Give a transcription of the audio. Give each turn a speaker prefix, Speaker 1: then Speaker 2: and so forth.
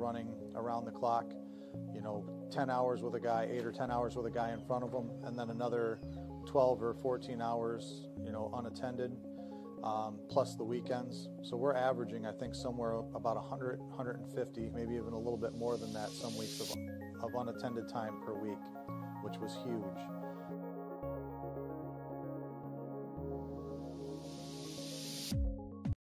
Speaker 1: running around the clock, you know, 10 hours with a guy, eight or 10 hours with a guy in front of them, and then another 12 or 14 hours, you know, unattended um, plus the weekends. So we're averaging, I think, somewhere about 100, 150, maybe even a little bit more than that, some weeks of, of unattended time per week, which was huge.